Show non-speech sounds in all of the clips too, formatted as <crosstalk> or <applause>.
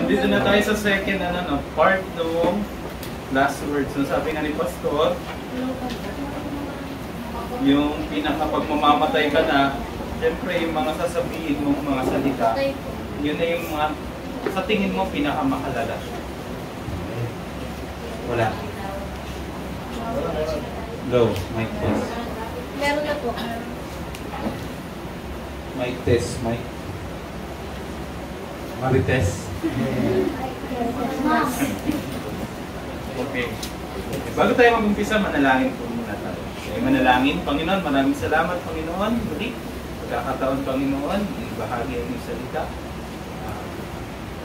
Nandito na tayo sa second ano, no, part ng last words. So, sabi nga ni Pastor, yung pinakapagmamamatay ka na, syempre yung mga sasabihin mong mga salita, yun na yung mga, sa tingin mo, pinakamakalala. Wala. Go, mic test. Meron na po. Mic test, mic. Marites. Okay. Bago tayo mag-umpisa, manalangin po muna tayo. Okay, manalangin. Panginoon, maraming salamat, Panginoon. Muli, pagkakataon, Panginoon, ibahagi ang iyong salita.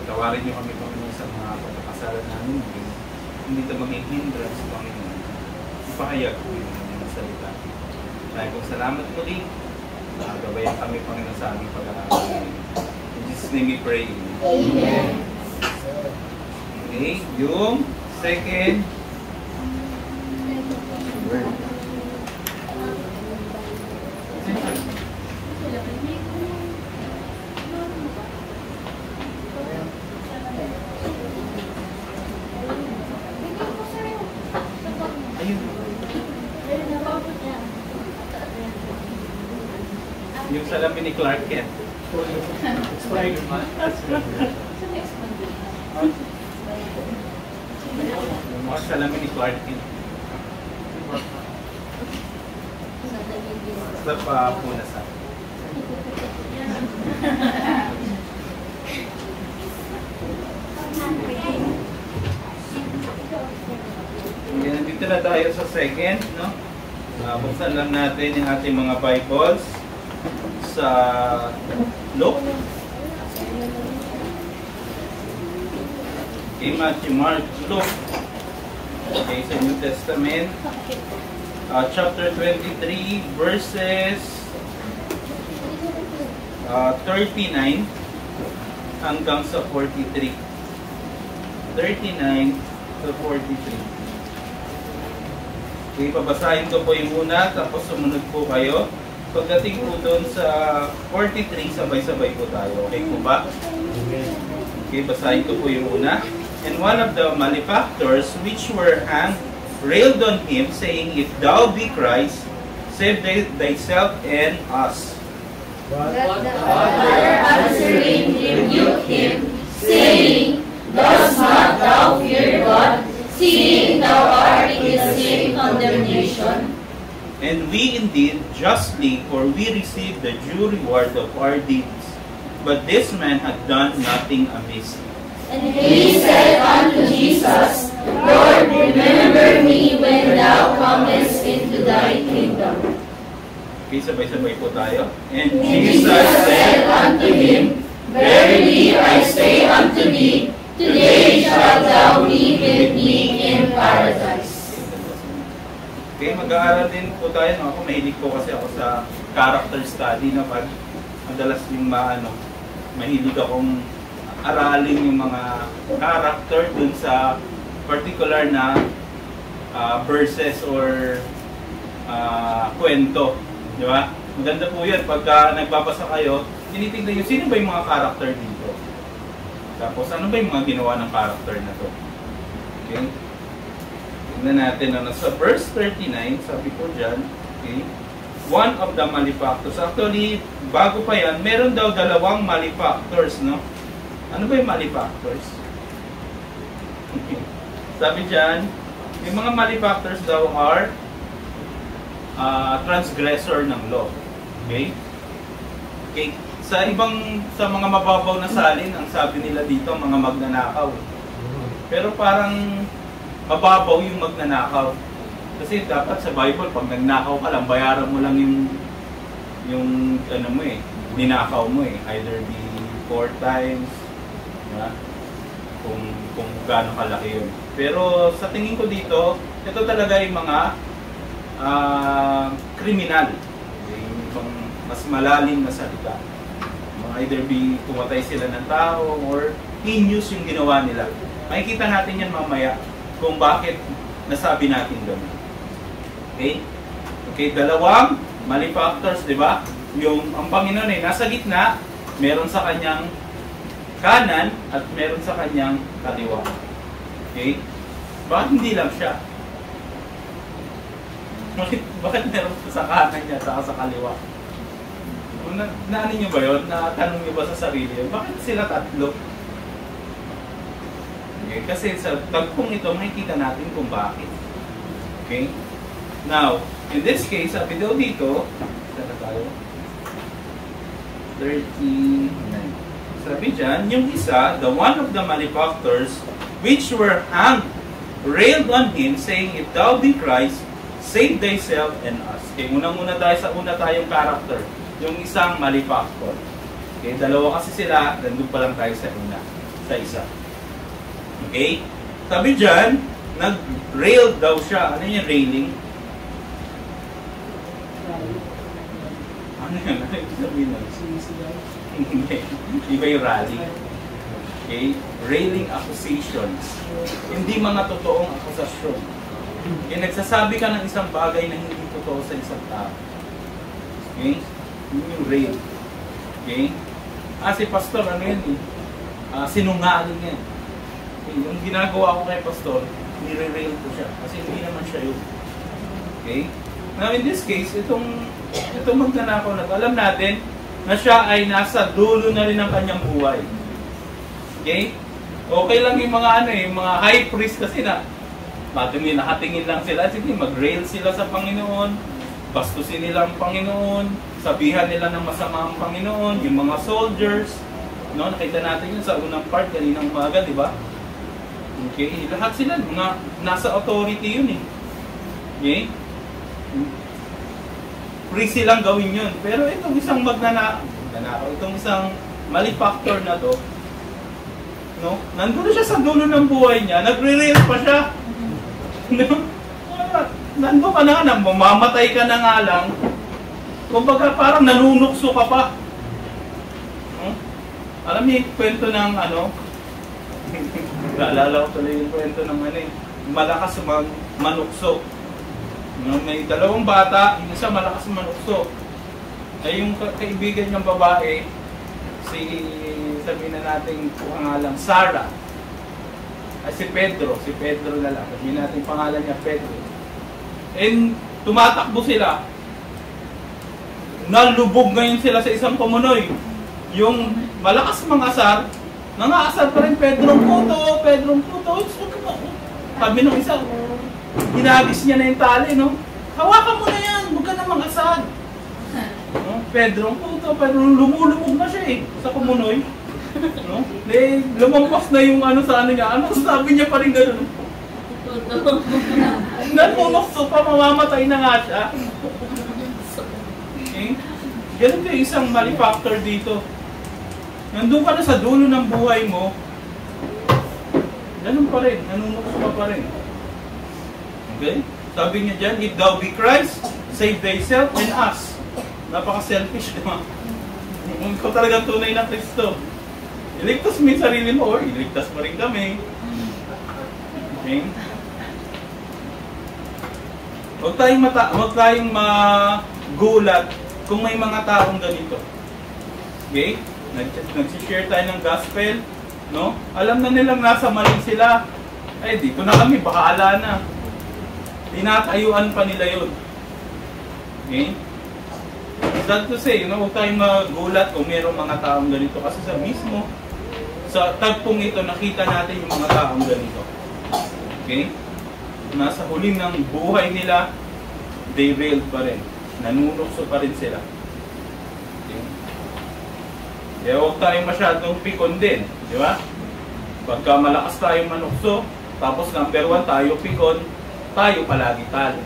Uh, niyo kami, Panginoon, sa mga pagkakasalan namin. Hindi ito maging hindrance, Panginoon. Ipahayag po yung inyong salita. Maraming pong salamat muli. Uh, gabayan kami, Panginoon, sa aming pag-aaral. Jesus' name we pray. Amen. Okay, yung second. Yung salamin ni Clark Kent. Yung mga salamin ni Clark Kent. Basta pa po na sa Okay, nandito na tayo sa second, no? Uh, buksan lang natin yung ating mga Bibles sa Luke. Okay, Matthew, Mark, Luke. Okay, sa New Testament. Uh, chapter 23, verses uh, 39 hanggang sa 43. 39 to 43. Okay, babasahin ko po yung muna, tapos sumunod po kayo. Pagdating po doon sa 43, sabay-sabay po tayo. Okay po ba? Okay, basahin ko po yung una. And one of the malefactors which were hanged railed on him, saying, If thou be Christ, save thy- thyself and us. But the other answering rebuked him, saying, Dost not thou fear God, seeing thou art in the same condemnation? And we indeed justly, for we receive the due reward of our deeds. But this man had done nothing amiss. And he said unto Jesus, Lord, remember me when thou comest into thy kingdom. Okay, sabay-sabay po tayo. And And Jesus said unto him, Verily I say unto thee, Today shalt thou be with me in paradise. Okay, mag-aaral din po tayo. No? Ako, mahilig po kasi ako sa character study na pag madalas yung maano, mahilig akong aralin yung mga character dun sa particular na ah, verses or ah, kwento. Di ba? Maganda po yan. Pagka nagbabasa kayo, tinitignan nyo, sino ba yung mga character dito? Tapos, ano ba yung mga ginawa ng character na to? Okay? Tignan natin ano, sa verse 39, sabi ko dyan, okay, one of the malefactors. Actually, bago pa yan, meron daw dalawang malefactors, no? Ano ba yung malefactors? Okay. Sabi dyan, yung mga malefactors daw are ah, transgressor ng law. Okay? Okay. Sa ibang, sa mga mababaw na salin, ang sabi nila dito, mga magnanakaw. Pero parang mababaw yung magnanakaw. Kasi dapat sa Bible, pag nagnakaw ka lang, bayaran mo lang yung yung ano mo eh, ninakaw mo eh. Either be four times, diba? kung, kung gaano kalaki yun. Pero sa tingin ko dito, ito talaga yung mga ah, kriminal. Yung ibang mas malalim na salita. Either be pumatay sila ng tao or heinous yung ginawa nila. Makikita natin yan mamaya kung bakit nasabi natin gano'n. Okay? Okay, dalawang malefactors, di ba? Yung ang Panginoon ay nasa gitna, meron sa kanyang kanan at meron sa kanyang kaliwa. Okay? Bakit hindi lang siya? Bakit, bakit meron sa kanan niya at sa kaliwa? Na, naano niyo ba yun? Natanong niyo ba sa sarili yun? Bakit sila tatlo? Okay, kasi sa tagpong ito, makikita natin kung bakit. Okay? Now, in this case, sabi daw dito, saan na tayo? 39. Sabi dyan, yung isa, the one of the malefactors, which were hanged, railed on him, saying, If thou be Christ, save thyself and us. Okay, unang-una tayo sa una tayong character, yung isang malefactor. Okay, dalawa kasi sila, nandun pa lang tayo sa una, sa isa. Okay? Sabi dyan, nag-rail daw siya. Ano yung railing? Ano yun? Ano yung sabihin? Hindi. Iba yung rally. Okay? Railing accusations. Hindi mga totoong akusasyon. Okay? Nagsasabi ka ng isang bagay na hindi totoo sa isang tao. Okay? Yun yung rail. Okay? Ah, si pastor, ano yun eh? Ah, sinungaling yan. Okay? Yung ginagawa ko kay pastor, nire-rail ko siya. Kasi hindi naman siya yun. Okay? Now, in this case, itong, itong magnanakaw na alam natin na siya ay nasa dulo na rin ng kanyang buhay. Okay? Okay lang yung mga ano eh, mga high priest kasi na matingin, nakatingin lang sila. Sige, mag-rail sila sa Panginoon, bastusin nila ang Panginoon, sabihan nila ng masama ang Panginoon, yung mga soldiers, no? Nakita natin yun sa unang part kaninang umaga, di ba? Okay, lahat sila, mga nasa authority yun eh. Okay? Free silang gawin yun. Pero itong isang magnana, magnanakaw, itong isang malefactor na to, no? Nandun siya sa dulo ng buhay niya, nagre-rail pa siya. <laughs> No? Nandun ka na nga, mamamatay ka na nga lang. Kumbaga parang nanunukso ka pa. No? Alam niyo yung kwento ng ano? <laughs> Naalala ko tuloy yung kwento ng ano eh. Malakas mag manukso. No, may dalawang bata, isa malakas manukso. Ay yung ka- kaibigan niyang babae, si sabihin na natin pangalan Sarah. Ay si Pedro, si Pedro na lang. Sabihin natin pangalan niya Pedro. And tumatakbo sila. Nalubog ngayon sila sa isang kumunoy. Yung malakas mangasar, nangaasar pa rin Pedro puto, Pedro puto. Sabi nung isa, hinagis niya na yung tali, no? Hawakan mo na yan, huwag ka na mangasar. No? Pedro, puto, Pedro, lumulubog na siya eh, sa kumunoy. No? Eh, lumampas na yung ano sa ano niya, ano sabi niya pa rin gano'n. Nanunokso pa, mamamatay na nga siya. Okay? Ganun kayo isang malefactor dito. Nandun ka na sa dulo ng buhay mo, ganun pa rin, nanunokso ka pa rin. Okay? Sabi niya dyan, if thou be Christ, save thyself and us. Napaka-selfish, di ba? Kung talagang tunay na Kristo, iligtas mo yung sarili mo, or iligtas mo rin kami. Okay? Huwag tayong, mata huwag tayong magulat kung may mga taong ganito. Okay? Nag- Nag-share tayo ng gospel, no? Alam na nilang nasa mali sila. Eh, dito na kami, bahala na. Tinatayuan pa nila yun. Okay? Sad to say, no, huwag tayong magulat kung mayroong mga taong ganito. Kasi sa mismo, sa tagpong ito, nakita natin yung mga taong ganito. Okay? Nasa huli ng buhay nila, they railed pa rin. Nanunokso pa rin sila. Okay? Kaya huwag tayong masyadong pikon din. Di ba? Pagka malakas tayong manukso, tapos number one tayo pikon, tayo palagi talo.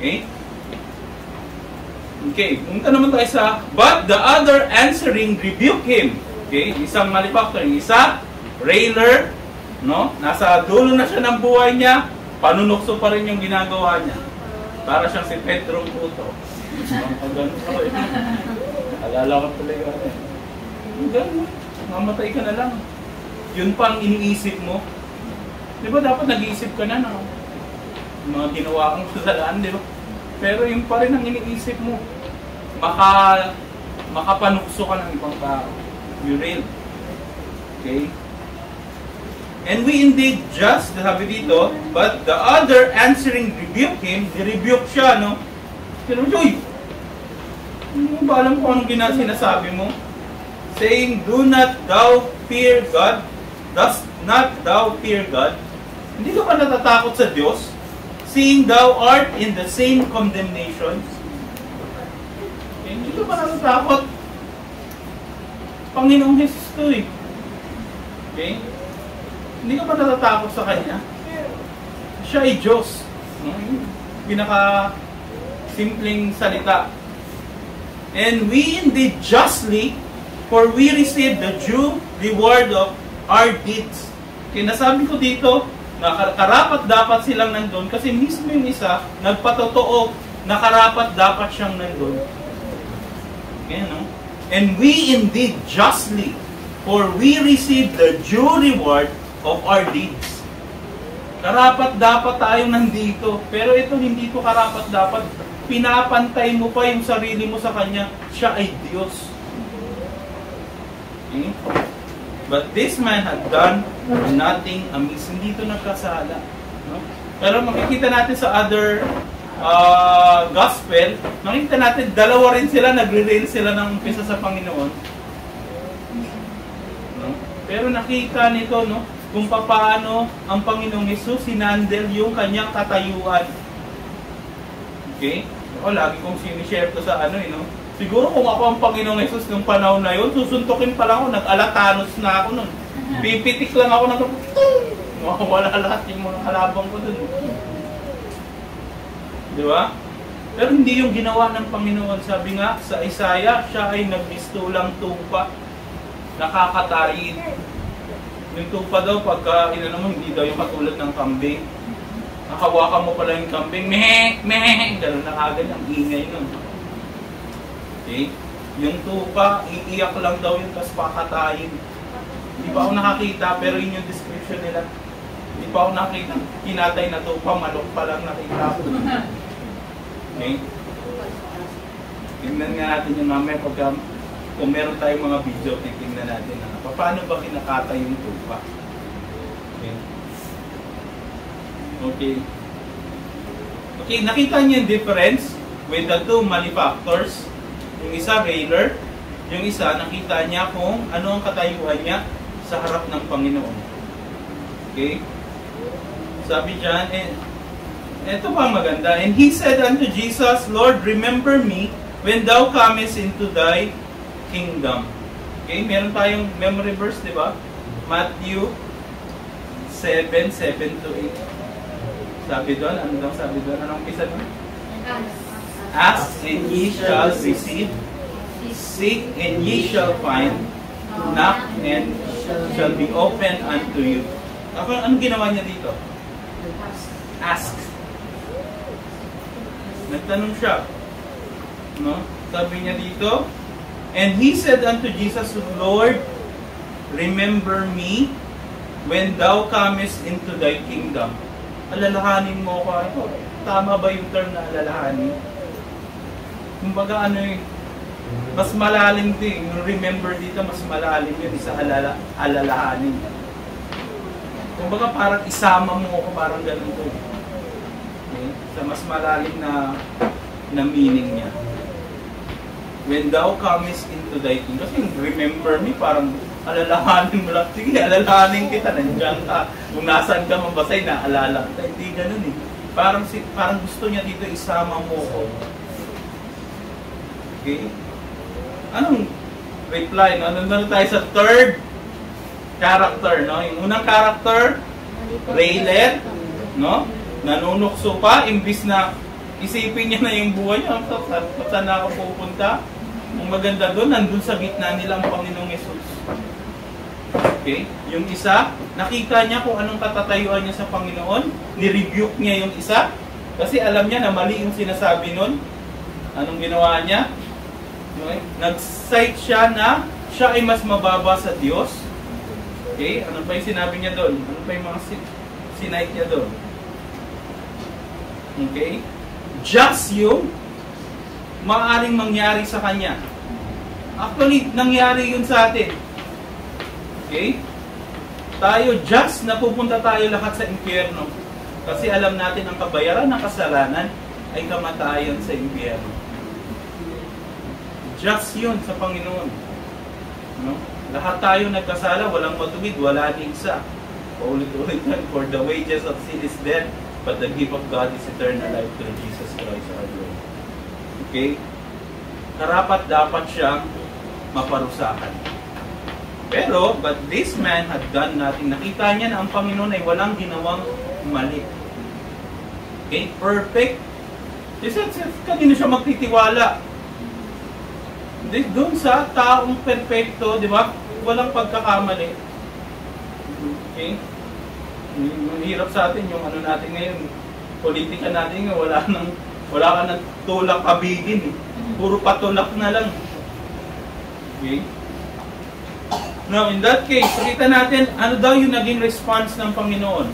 Okay? Okay, punta naman tayo sa, but the other answering rebuke him. Okay, isang malefactor, isa, railer, no? Nasa dulo na siya ng buhay niya, panunukso pa rin yung ginagawa niya. Para siyang si Pedro Puto. Eh. Alala ko yung ano eh. Ganun, mamatay ka na lang. Yun pa ang iniisip mo. Di ba dapat nag-iisip ka na ng mga ginawa kong kasalaan, di ba? Pero yung pa rin ang iniisip mo. Maka, makapanukso ka ng ibang tao. Real. Okay? And we indeed just, sabi dito, but the other answering rebuke him, ni-rebuke siya, no? Pero, Joy, hindi mo ba alam kung anong sinasabi mo? Saying, do not thou fear God, does not thou fear God. Hindi ka ba natatakot sa Diyos? Seeing thou art in the same condemnation. Hindi ka ba natatakot? Panginoong Jesus to eh. Okay? Hindi ka ba natatakot sa Kanya? Siya ay Diyos. Yung Pinaka simpleng salita. And we indeed justly, for we receive the due reward of our deeds. Kinasabi ko dito, na kar- karapat dapat silang nandun kasi mismo yung isa nagpatotoo na karapat dapat siyang nandun. Ganyan, no? And we indeed justly, for we receive the due reward of our deeds. Karapat dapat tayong nandito. Pero ito hindi to karapat dapat. Pinapantay mo pa yung sarili mo sa Kanya. Siya ay Diyos. Okay? But this man had done nothing amiss. Hindi ito nagkasala. No? Pero makikita natin sa other uh, gospel, makikita natin dalawa rin sila, nagre-rail sila ng umpisa sa Panginoon. No? Pero nakita nito, no, kung paano ang Panginoong Yesus sinandel yung kanyang katayuan. Okay? Ako, lagi kong sinishare to sa ano, eh, no? Siguro kung ako ang Panginoong Yesus nung panahon na yun, susuntukin pa lang ako, nag-alatanos na ako nun. <laughs> Pipitik lang ako ng <laughs> Mawawala lahat yung mga kalabang ko dun. Di ba? Pero hindi yung ginawa ng Panginoon. Sabi nga sa Isaiah, siya ay nagmistulang tupa. Nakakatayin. Yung tupa daw, pagka inano mo, hindi daw yung katulad ng kambing. Nakawakan mo pala yung kambing, meh, meh, gano'n na kagad ang ingay nun. Okay? Yung tupa, iiyak lang daw yun, tapos pakatayin. Hindi pa ako nakakita, pero yun yung description nila. Hindi pa ako nakita. Kinatay na tupa, malok pa lang nakita ko. <laughs> Okay? Tingnan nga natin yung mamaya pagka kung meron tayong mga video, titingnan natin na paano ba kinakatay yung tupa. Okay? Okay. Okay, nakita niyo yung difference with the two malefactors. Yung isa, railer. Yung isa, nakita niya kung ano ang katayuan niya sa harap ng Panginoon. Okay? Sabi dyan, eh, ito pa maganda. And he said unto Jesus, Lord, remember me when thou comest into thy kingdom. Okay, meron tayong memory verse, di ba? Matthew 7, 7 to 8. Sabi doon, ano daw sabi doon? Anong pisa doon? Ask and ye shall receive. Seek and ye shall find. Knock and shall be opened unto you. Ako, anong ginawa niya dito? Ask. Nagtanong siya. No? Sabi niya dito, And he said unto Jesus, Lord, remember me when thou comest into thy kingdom. Alalahanin mo ko ako. Tama ba yung term na alalahanin? Kumbaga ano eh, mas malalim din. Yung remember dito, mas malalim yun sa alala, alalahanin. Kumbaga parang isama mo ako, parang ganun to. Sa mas malalim na na meaning niya. When thou comest into thy kingdom, kasi yung remember me, parang alalahanin mo lang. Sige, alalahanin kita, nandiyan ka. Kung nasaan ka mabasay, naalala kita. Hindi ganun eh. Parang, si, parang gusto niya dito isama mo ko. Okay? Anong reply? No? Nandun tayo sa third character. No? Yung unang character, railer, no? Nanunukso pa, imbis na isipin niya na yung buhay niya, saan, saan ako pupunta? Ang maganda doon, nandun sa gitna nila ang Panginoong Yesus. Okay? Yung isa, nakita niya kung anong katatayuan niya sa Panginoon, ni-rebuke niya yung isa, kasi alam niya na mali yung sinasabi nun. Anong ginawa niya? Okay? Nag-cite siya na siya ay mas mababa sa Diyos. Okay? Ano pa yung sinabi niya doon? Ano pa yung mga sin- sinite niya doon? Okay? Just yung maaaring mangyari sa kanya. Actually, nangyari yun sa atin. Okay? tayo just na pupunta tayo lahat sa impyerno. Kasi alam natin ang kabayaran ng kasalanan ay kamatayan sa impyerno. Just yun sa Panginoon. No? Lahat tayo nagkasala, walang matuwid, wala ni isa. Paulit-ulit for the wages of sin is death, but the gift of God is eternal life through Jesus Christ our Lord. Okay? Karapat dapat siyang maparusahan. Pero, but this man had done nothing. Nakita niya na ang Panginoon ay walang ginawang mali. Okay? Perfect. Kasi kanino siya magtitiwala? Doon sa taong perfecto, di ba? Walang pagkakamali. Okay? Mahirap sa atin yung ano natin ngayon. Politika natin ngayon, wala nang wala ka nang tulak kabigin eh. Puro patulak na lang. Okay? Now, in that case, kita natin ano daw yung naging response ng Panginoon.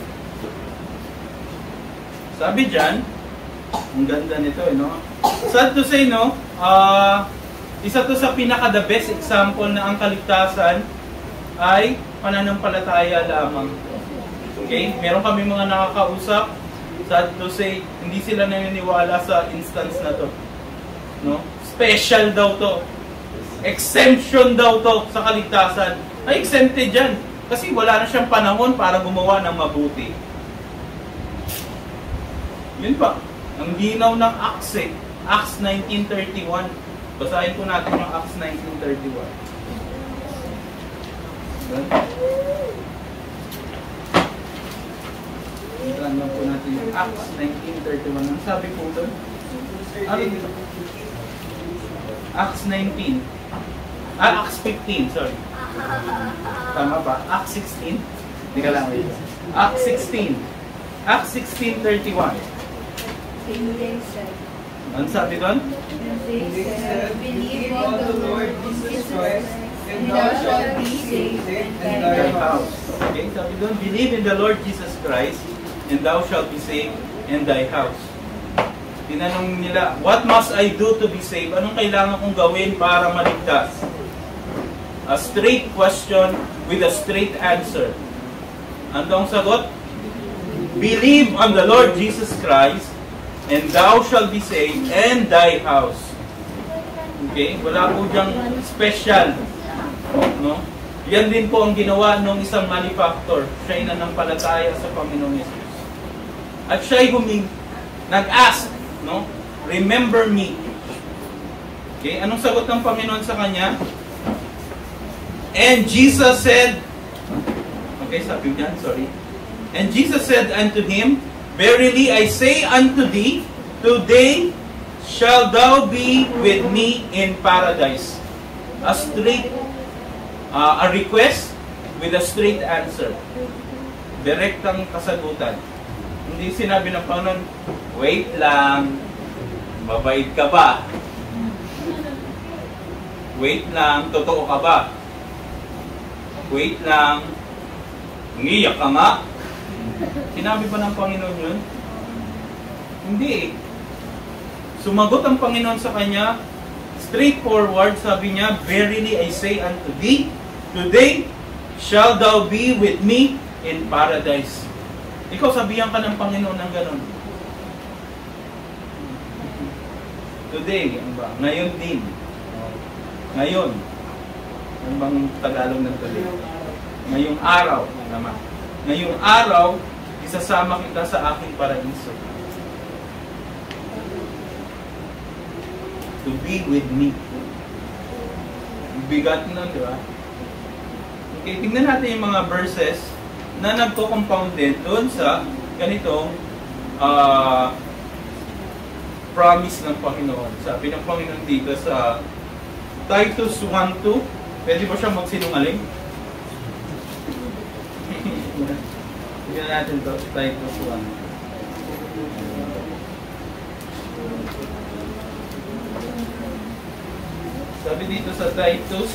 Sabi dyan, ang ganda nito, eh, no? Sad to say, no? Ah, isa to sa pinaka the best example na ang kaligtasan ay pananampalataya lamang. Okay? Meron kami mga nakakausap, sad to say, hindi sila naniniwala sa instance na to. No? Special daw to. Exemption daw to sa kaligtasan. Ay, exempted yan. Kasi wala na siyang panahon para gumawa ng mabuti. Yun pa. Ang linaw ng Acts eh. Acts 1931. Basahin po natin yung Acts 1931. Diyan. Tingnan lang po natin yung Acts 1931. Ang sabi po doon? Ano dito? Acts 19. Ah, Acts 15, sorry. Tama ba? Acts 16? Hindi ka lang. Acts 16. Acts 16.31. And they said, Ano sabi doon? Believe on the Lord Jesus Christ, and thou shalt be saved and thy house. Okay, sabi doon, believe in the Lord Jesus Christ, and thou shalt be saved in thy house. Tinanong nila, what must I do to be saved? Anong kailangan kong gawin para maligtas? A straight question with a straight answer. Ano ang sagot? Believe on the Lord Jesus Christ, and thou shalt be saved, and thy house. Okay? Wala po diyang special. No? Yan din po ang ginawa ng isang manufacturer. Siya'y nanampalataya sa Panginoong Yesus. At siya'y huming, nag-ask, no? Remember me. Okay? Anong sagot ng Panginoon sa kanya? And Jesus said, okay, sabi niyan, sorry. And Jesus said unto him, Verily I say unto thee, today shall thou be with me in paradise. A straight, uh, a request with a straight answer. Direktang kasagutan. Hindi sinabi ng Panginoon, wait lang, mabait ka ba? Wait lang, totoo ka ba? Wait lang, ngiyak ka nga? Sinabi ba ng Panginoon yun? Hindi. Sumagot ang Panginoon sa kanya, straightforward, sabi niya, Verily I say unto thee, today shall thou be with me in paradise. Ikaw sabihan ka ng Panginoon ng ganun. Today, ano ba? Ngayon din. Ngayon. Ano bang Tagalog ng today? Ngayong araw. Tama. Ngayong araw, isasama kita sa aking paraiso. To be with me. Bigat nun, di ba? Okay, tingnan natin yung mga verses na nagko-compound din doon sa ganitong ah, promise ng Panginoon. Sabi ng Panginoon dito sa Titus 1.2, pwede ba siya magsinungaling? <laughs> Tingnan natin to, Titus 1. Sabi dito sa Titus,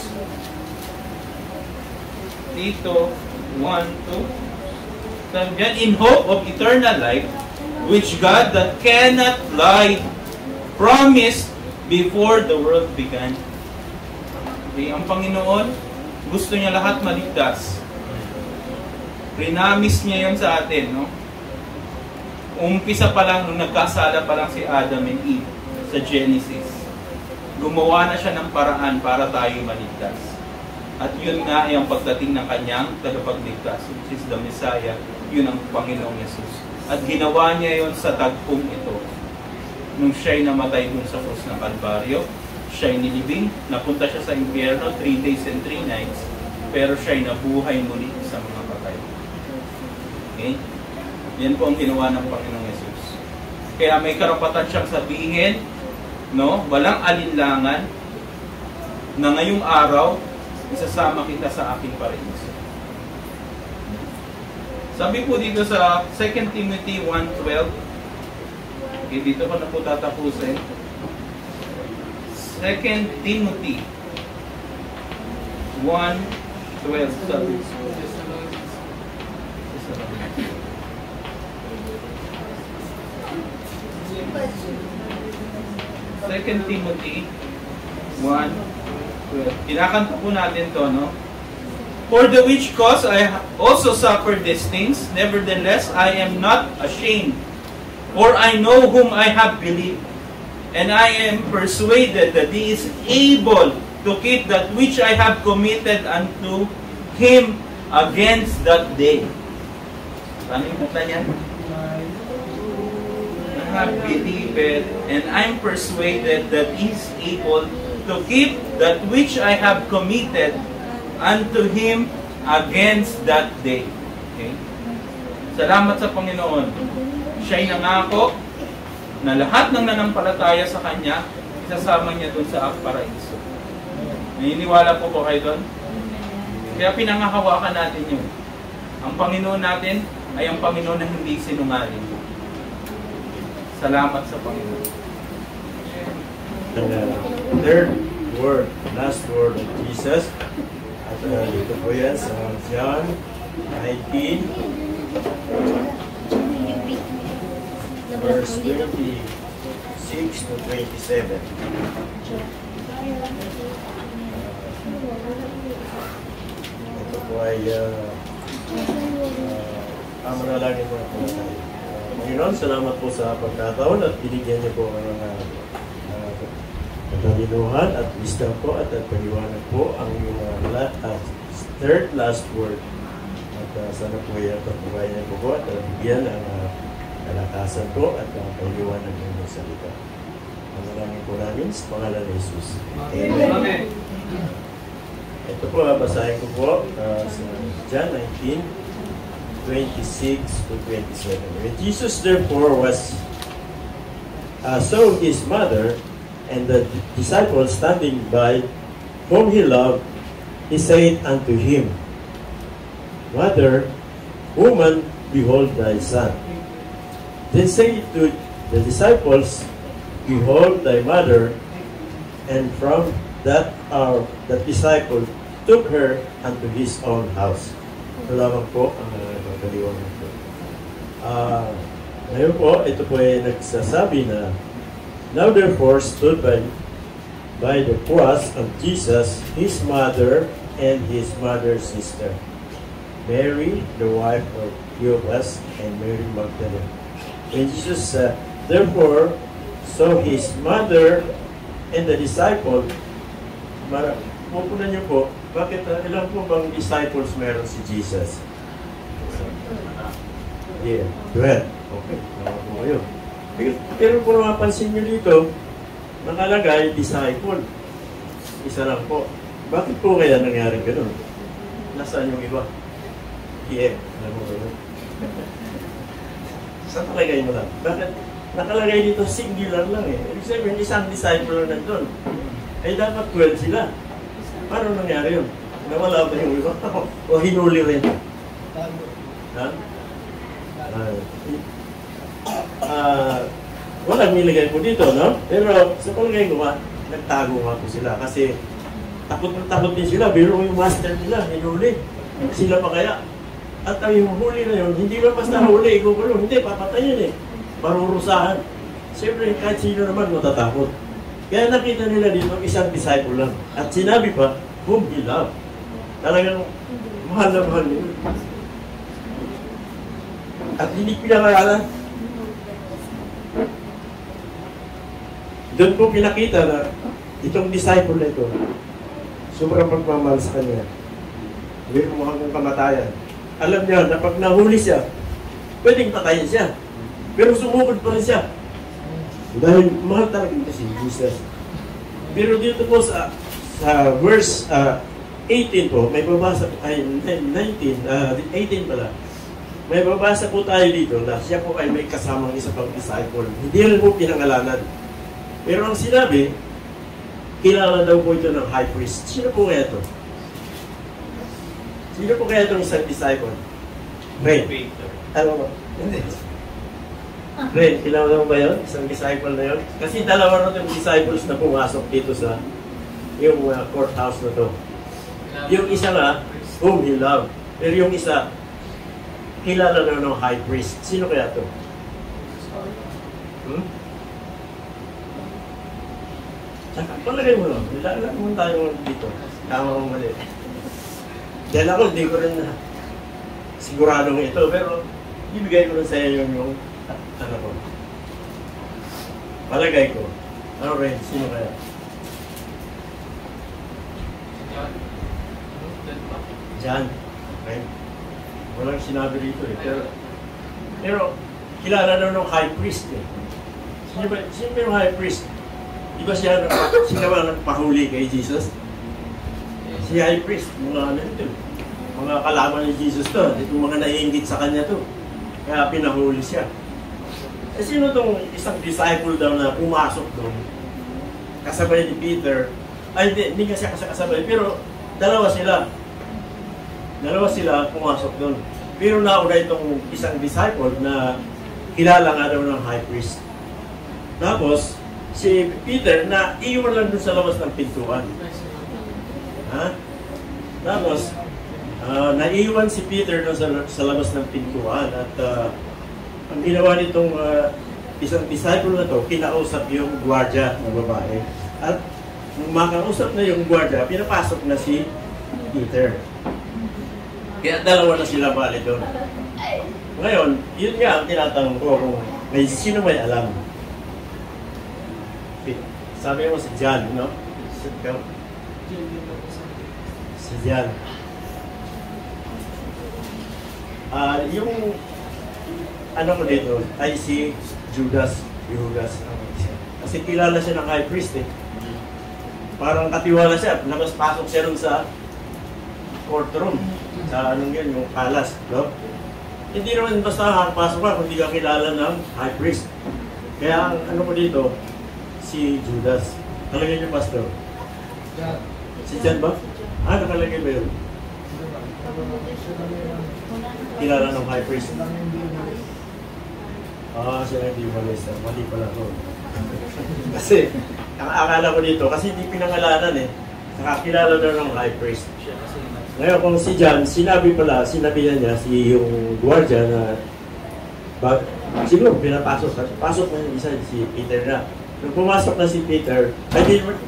Tito 1, 2, sabi dyan, in hope of eternal life, which God that cannot lie promised before the world began. Okay, ang Panginoon, gusto niya lahat maligtas. Rinamis niya yon sa atin, no? Umpisa pa lang, nung nagkasala pa lang si Adam and Eve sa Genesis, gumawa na siya ng paraan para tayo maligtas. At yun nga ay ang pagdating ng kanyang tagapagligtas, which is the Messiah, yun ang Panginoong Yesus. At ginawa niya yon sa tagpong ito. Nung siya'y namatay dun sa krus ng Kalbaryo, siya'y nilibing, napunta siya sa impyerno 3 days and 3 nights, pero siya'y nabuhay muli sa mga patay. Okay? Yan po ang ginawa ng Panginoong Yesus. Kaya may karapatan siyang sabihin, no, walang alinlangan, na ngayong araw, isasama kita sa aking paraiso. Sabi po dito sa 2 Timothy 1.12, okay, dito ko na po tatapusin. 2 Timothy 1.12 sabi. Second Timothy 1.12 Kinakanta po natin to, no? For the which cause I also suffered these things, nevertheless I am not ashamed. For I know whom I have believed, and I am persuaded that He is able to keep that which I have committed unto Him against that day. Ano yung? I have believed, and I'm persuaded that He is able to keep that which I have committed unto Him against that day. Okay? Salamat sa Panginoon. Siya'y nangako na lahat ng nanampalataya sa Kanya, isasama niya doon sa paraiso. Naniniwala po po kayo doon? Kaya pinangahawakan natin yun. Ang Panginoon natin ay ang Panginoon na hindi sinungaling. Salamat sa Panginoon. Uh, third word, last word of Jesus, at uh, dito po yan sa John 19, uh, verse 26 to 27. Ito po ay uh, uh, ang manalangin mo po tayo. Uh, Panginoon, salamat po sa pagkataon at binigyan niyo po ang uh, katalinuhan at wisdom po at at paliwanag po ang iyong uh, la- uh, third last word. At uh, sana po yung pagbuhay niyo po po at uh, bigyan ang uh, kalakasan po at ang paliwanag ng iyong salita. Manalangin po namin sa pangalan ni Jesus. Amen. Ito po, ah, basahin ko po ah, sa John 19, 26 to 27. When Jesus therefore was uh, saw his mother and the disciples standing by whom he loved, he said unto him, Mother, woman, behold thy son. Then said to the disciples, Behold thy mother, and from that hour that disciple took her unto his own house. Lamang po ang uh, pagkaliwanag po. Ah, ngayon po, ito po ay nagsasabi na Now therefore stood by, by the cross of Jesus, his mother and his mother's sister, Mary, the wife of Cleopas, and Mary Magdalene. When Jesus uh, therefore saw his mother and the disciple, mara, pupunan niyo po, bakit uh, ilan po bang disciples meron si Jesus? Yeah, 12. Okay, tama po kayo. Pero, kung mapansin niyo dito, nakalagay, disciple. Isa lang po. Bakit po kaya nangyari ganun? Nasaan yung iba? Yeah, alam mo yun? <laughs> Saan nakalagay mo lang? Bakit? Nakalagay dito singular lang eh. Ibig sabihin, isang disciple lang nandun. Ay dapat 12 sila. Paano nangyari yun? Nawala ba yung iba? <laughs> o hinuli rin? Ha? Ah, ah, walang nilagay po dito, no? Pero sa palagay ko, ah, nagtago nga po sila kasi takot na takot din sila. Pero yung master nila, hinuli. Sila pa kaya? At ang huli na yun, hindi ba basta huli, ikukulong. Hindi, papatayin eh. Marurusahan. Siyempre, kahit sino naman matatakot. Kaya nakita nila dito isang disciple lang. At sinabi pa, whom he loved. Talagang mahal na mahal nila. At hindi pinangalanan. Doon po pinakita na itong disciple na ito, sobrang pagmamahal sa kanya. Hindi mo hanggang kamatayan. Alam niya na pag nahuli siya, pwedeng patayin siya. Pero sumugod pa rin siya. Dahil mahal talaga niya si Jesus. Pero dito po sa sa verse ah, 18 po, may babasa ay 19, ah, 18 pala. May babasa po tayo dito na siya po ay may kasamang isa pang disciple. Hindi rin po pinangalanan. Pero ang sinabi, kilala daw po ito ng high priest. Sino po kaya ito? Sino po kaya itong isang disciple? Ray. Ano mo? Hindi. Ray, kilala mo ba yun? Isang disciple na yun? Kasi dalawa na itong disciples na pumasok dito sa yung uh, courthouse na to. Yung isa nga, whom he loved. Pero yung isa, kilala na ng high priest. Sino kaya to? Hmm? Saka, palagay mo lang. Ilalagay mo tayo dito. Tama mo mali. Dahil ako, hindi ko rin na siguradong ito. Pero, ibigay ko rin sa iyo yung, yung ano ko. Palagay ko. Ano rin? Sino kaya? Jan. Okay? Walang sinabi dito eh. Pero, pero kilala na ng high priest eh. Sino ba, sino ba yung high priest? Di ba siya, sino ba nagpahuli kay Jesus? Si high priest, mga ano ito. Mga kalaman ni Jesus to. Itong mga naiingit sa kanya to. Kaya pinahuli siya. Eh sino tong isang disciple daw na pumasok doon? Kasabay ni Peter. Ay, hindi, hindi kasi kasabay. Pero dalawa sila. Dalawa sila pumasok doon. Pero nauna itong isang disciple na kilala nga daw ng high priest. Tapos, si Peter na iwan lang doon sa labas ng pintuan. Ha? Tapos, ah, naiwan si Peter doon sa, sa labas ng pintuan at ah, ang ginawa nitong ah, isang disciple na to, kinausap yung gwardiya na babae. At nung makausap na yung gwardiya, pinapasok na si Peter. Kaya dalawa na sila bali doon. Ngayon, yun nga ang tinatanong ko kung may sino may alam. Sabi mo si John, no? Si, John. Ah, yung ano ko dito ay si Judas, Judas. Kasi kilala siya ng high priest eh. Parang katiwala siya, labas-pasok siya rin sa courtroom. Sa anong yun, yung palace, no? Hindi naman basta nakapasok ka kung hindi ka kilala ng high priest. Kaya ang ano ko dito, si Judas. Nakalagay niyo, Pastor? Si John ba? Ah, nakalagay ba yun? Kilala ng high priest. Ah, siya hindi umalis. Mali pala ko. <laughs> kasi, ang akala ko dito, kasi hindi pinangalanan eh. Nakakilala na ng high priest. Ngayon, kung si John, sinabi pala, sinabi niya si yung gwardiya na bag, siguro pinapasok, pasok na yung isa si Peter na. Nung pumasok na si Peter, ay man,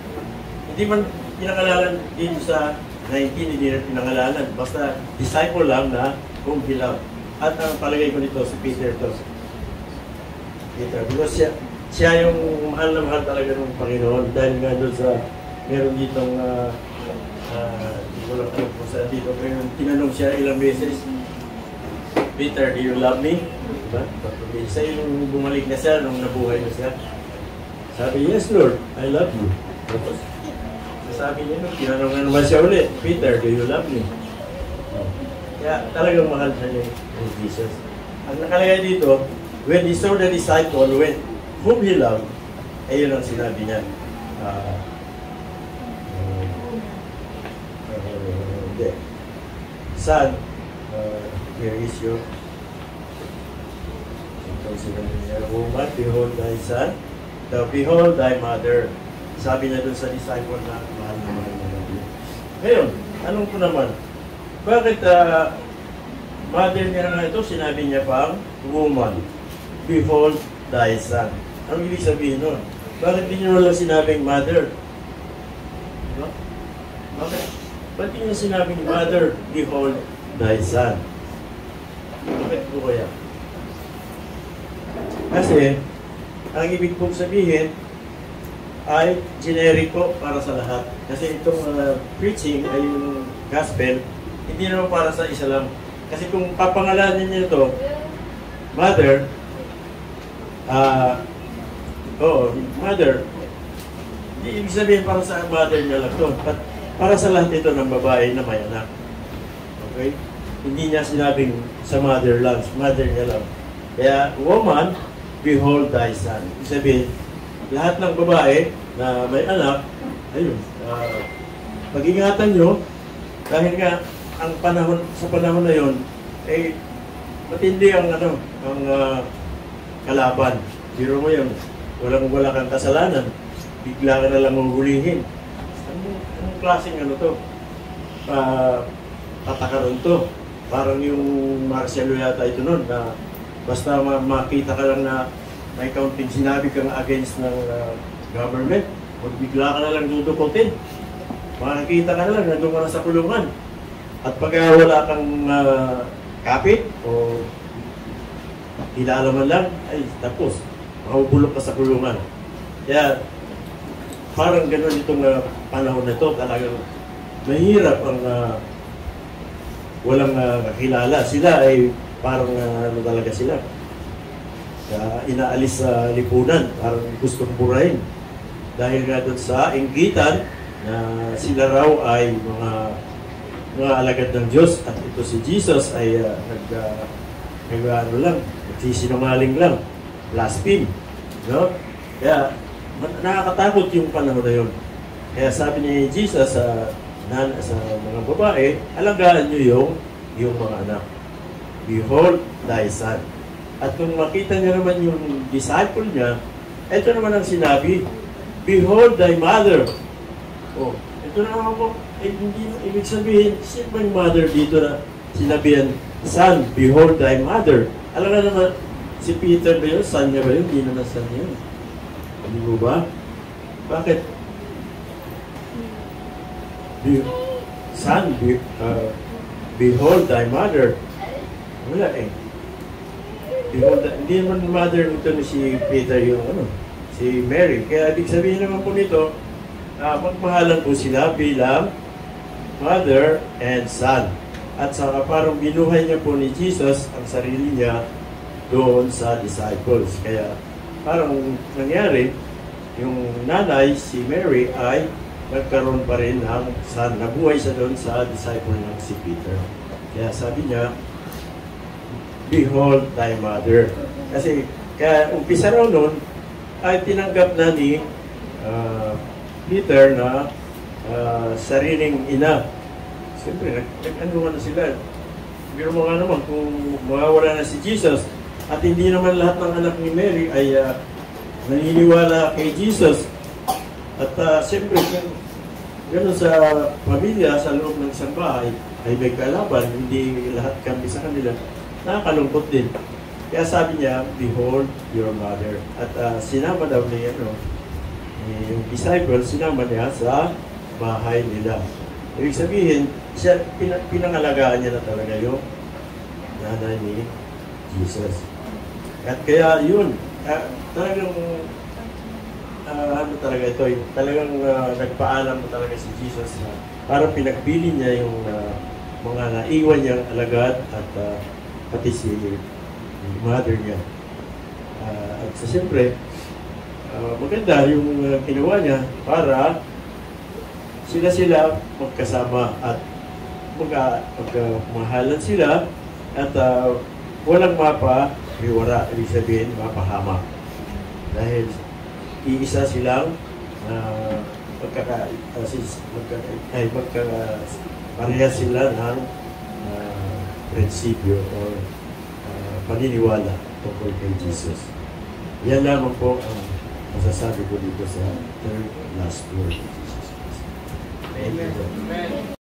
hindi man pinangalanan dito sa 19, hindi na pinangalanan. Basta disciple lang na kung bilang. At ang palagay ko nito si Peter to. Peter, because siya, siya yung mahal na mahal talaga ng Panginoon dahil nga doon sa meron ditong ah, ah, lang alam kung saan dito pero tinanong siya ilang beses Peter, do you love me? Diba? Sa yung bumalik na siya nung nabuhay na siya. Sabi, yes Lord, I love you. Tapos, sabi niya, nung tinanong na naman siya ulit, Peter, do you love me? Kaya talagang mahal siya ni ni Jesus. Ang nakalagay dito, when he saw the disciple, when, whom he loved, ay yun ang sinabi niya. Uh, uh, hindi. Son, uh, here is your woman, behold thy son, thou behold thy mother. Sabi niya dun sa disciple na mahal na mahal na nabi. Ngayon, anong ko naman, bakit ah, mother niya na ito, sinabi niya pang, woman, behold thy son. Anong ibig sabihin nun? Bakit di niyo lang sinabing mother? Diba? Bakit? Ba't di niyo sinabing mother, behold thy son? Bakit po kaya? Kasi, ang ibig pong sabihin ay generic po para sa lahat. Kasi itong uh, preaching ay yung gospel, hindi naman para sa isa lang. Kasi kung papangalanin niyo ito, mother, ah, oo, mother, hindi ibig sabihin para sa mother niya lang to. But para sa lahat ito ng babae na may anak. Okay? Hindi niya sinabing sa mother lang, sa mother niya lang. Kaya, woman, behold thy son. Ibig sabihin, lahat ng babae na may anak, ayun, uh, pag-ingatan nyo, dahil nga, ang panahon, sa panahon na yon, eh, matindi ang ano, ang ah, kalaban. Biro mo yun, walang wala kang kasalanan, bigla ka na lang mahuhulihin. Anong, anong klaseng ano to? Uh, patakaran to. Parang yung Marcelo yata ito nun, na basta ma- makita ka lang na may counting sinabi kang against ng uh, government, kung bigla ka na lang dudukotin. Makakita ka na lang, nandun ka na sa kulungan. At pag uh, wala kang uh, kapit o kilala man lang, ay tapos, makubulok ka sa kulungan. Kaya, parang gano'n itong uh, panahon na ito, talagang mahirap ang uh, walang uh. Sila ay parang uh, ano talaga sila. Kaya inaalis sa lipunan, parang gustong burahin. Dahil nga doon sa inggitan na sila raw ay mga mga alagad ng Diyos at ito si Jesus ay uh, nag, uh, nag ano lang, nagsisinungaling lang, blaspheme. No? Kaya nakakatakot yung panahon na yun. Kaya sabi ni Jesus sa nan sa mga babae, alagaan niyo yung yung mga anak. Behold thy son. At kung makita niya naman yung disciple niya, ito naman ang sinabi, Behold thy mother. Oh, ito na naman po, eh, hindi ibig sabihin, sino ba yung mother dito na sinabihan, Son, behold thy mother. Alam nga naman, si Peter ba yun? Son niya ba yun? Hindi naman son niya yun. Hindi mo ba? Bakit? Be, son, be, uh, behold thy mother. Wala eh. Behold, hindi naman mother nito ni si Peter yung ano, si Mary. Kaya ibig sabihin naman po nito, uh, magmahalan po sila bilang mother and son. At saka parang binuhay niya po ni Jesus ang sarili niya doon sa disciples. Kaya parang nangyari, yung nanay, si Mary, ay nagkaroon pa rin ng son. Nabuhay siya doon sa disciple ng si Peter. Kaya sabi niya, Behold thy mother. Kasi, kaya umpisa raw noon, ay tinanggap na ni uh, Peter na uh, sariling ina. Siyempre, nag-ano na sila. Pero mo nga naman, kung mawawala na si Jesus, at hindi naman lahat ng anak ni Mary ay uh, naniniwala kay Jesus. At uh, siyempre, gano'n sa pamilya, sa loob ng isang bahay, ay may kalaban, hindi lahat kami sa kanila, nakakalungkot din. Kaya sabi niya, behold your mother. At uh, sinama daw ni, ano, yung disciple, sinama niya sa bahay nila. Ibig sabihin, siya, pina, pinangalagaan niya na talaga yung nanay ni Jesus. At kaya yun, uh, talagang uh, ano talaga ito, yung talagang uh, nagpaalam mo talaga si Jesus na parang pinagbili niya yung uh, mga naiwan niyang alagad at uh, pati si mother niya. Uh, at sa siyempre, uh, maganda yung uh, ginawa niya para sila-sila magkasama at magka, magkamahalan sila at uh, walang mapa hiwara, ibig sabihin mapahama. Dahil iisa silang uh, magkaka, uh, sis, magka, ay, magka, pareha sila ng uh, prinsipyo o uh, paniniwala tungkol kay Jesus. Yan lamang po ang masasabi ko dito sa third last word Christ. Amen.